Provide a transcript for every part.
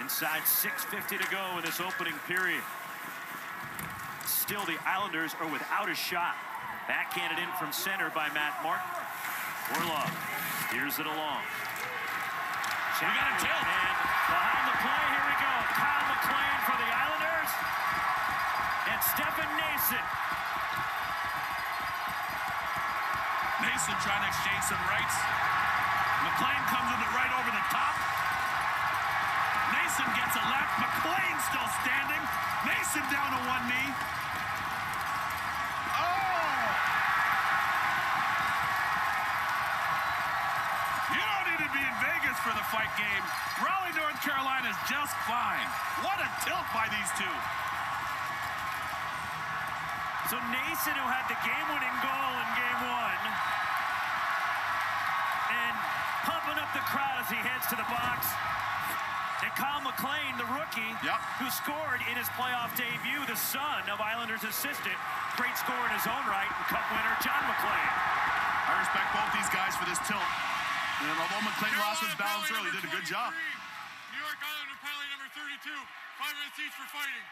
Inside 6.50 to go in this opening period. Still, the Islanders are without a shot. Backhanded in from center by Matt Martin. Orlov steers it along. We got a tilt. And behind the play, here we go. Kyle MacLean for the Islanders. And Stefan Noesen. Noesen trying to exchange some rights. MacLean comes Noesen gets a left. MacLean still standing. Noesen down to one knee. Oh! You don't need to be in Vegas for the fight game. Raleigh, North Carolina is just fine. What a tilt by these two. So Noesen, who had the game-winning goal in game one, and pumping up the crowd as he heads to the box. And Kyle MacLean, the rookie, Yep. who scored in his playoff debut, the son of Islanders assistant, great score in his own right, and Cup winner John MacLean. I respect both these guys for this tilt. And although MacLean lost his balance early, he did a good job. New York Islander penalty number 32. Five minutes each for fighting.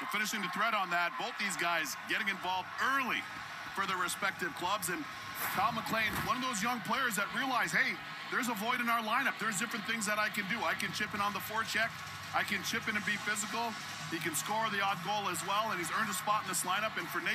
So finishing the thread on that, both these guys getting involved early for their respective clubs. And Kyle MacLean, one of those young players that realize, hey, there's a void in our lineup. There's different things that I can do. I can chip in on the forecheck. I can chip in and be physical. He can score the odd goal as well, and he's earned a spot in this lineup. And for Nate.